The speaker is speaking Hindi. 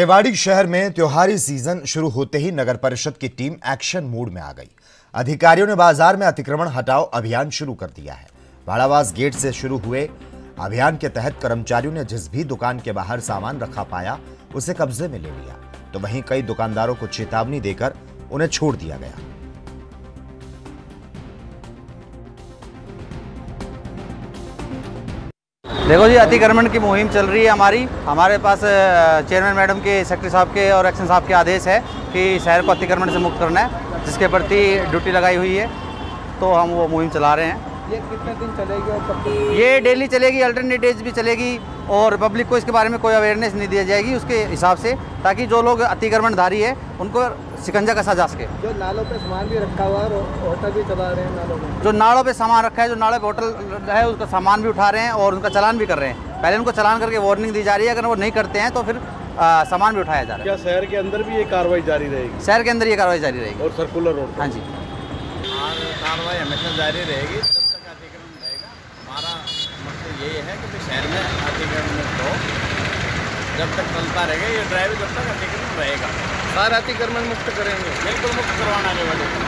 रेवाड़ी शहर में त्योहारी सीज़न शुरू होते ही नगर परिषद की टीम एक्शन मोड में आ गई। अधिकारियों ने बाज़ार में अतिक्रमण हटाओ अभियान शुरू कर दिया है। भाड़ावास गेट से शुरू हुए अभियान के तहत कर्मचारियों ने जिस भी दुकान के बाहर सामान रखा पाया, उसे कब्जे में ले लिया। तो वहीं कई दुकानदारों को चेतावनी देकर उन्हें छोड़ दिया गया। देखो जी, अतिक्रमण की मुहिम चल रही है हमारी। हमारे पास चेयरमैन मैडम के सेक्रेटरी साहब के और एक्शन साहब के आदेश है कि शहर को अतिक्रमण से मुक्त करना है, जिसके प्रति ड्यूटी लगाई हुई है। तो हम वो मुहिम चला रहे हैं। ये कितने दिन चलेगी और कब ये डेली चलेगी अल्टरनेट डेज़ भी चलेगी और पब्लिक को इसके बारे में कोई अवेयरनेस नहीं दिया जाएगी उसके हिसाब से ताकि जो लोग अतिक्रमणधारी है उनको शिकंजा कसा जा सके। जो नालों पे सामान भी रखा हुआ है और होटल भी चला रहे हैं नालों में? जो नालों पे सामान रखा है जो नालों पे होटल है उसका सामान भी उठा रहे हैं और उनका चलान भी कर रहे हैं। पहले उनको चलान करके वार्निंग दी जा रही है अगर वो नहीं करते हैं तो फिर आ, सामान भी उठाया जा रहा है। क्या शहर के अंदर भी ये कार्रवाई जारी रहेगी? शहर के अंदर ये कार्रवाई जारी रहेगी। और सर्कुलर रोड हाँ जी। कार्रवाई हमेशा जारी रहेगी जब तक अतिक्रमण रहेगा हमारा मकसद यही है कि शहर में अतिक्रमण हो जब तक चलता रहेगा ये ड्राइवर जब तक अतिक्रमण रहेगा। सारा अतिक्रमण मुक्त करेंगे। बिल्कुल मुक्त करवाना है वाले।